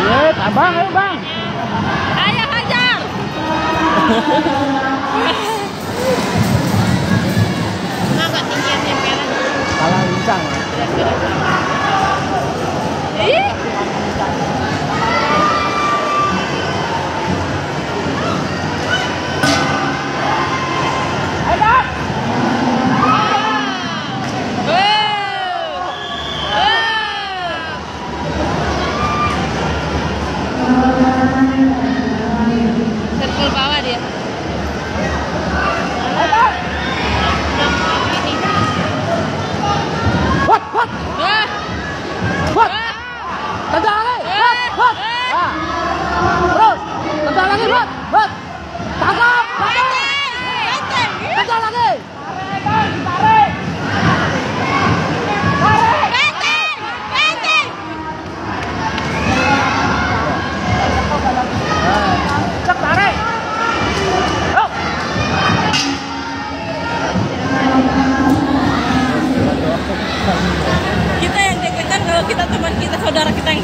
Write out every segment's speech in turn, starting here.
Yep, abang, ayo bang. Ayah hajar. Kenapa tinggiannya merah? Kalah lincang. Ih.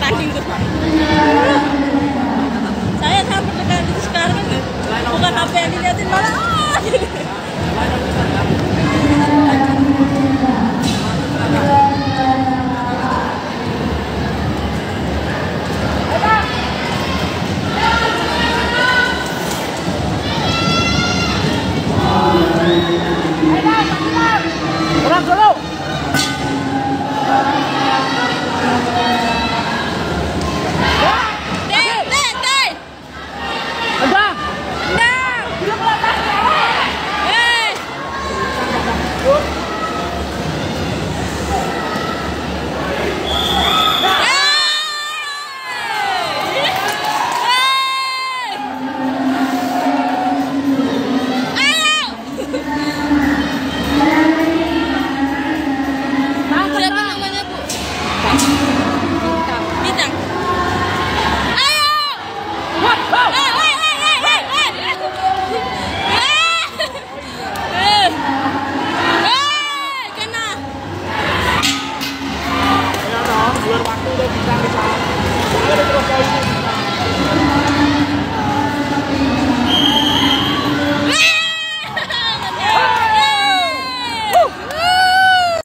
back into the car.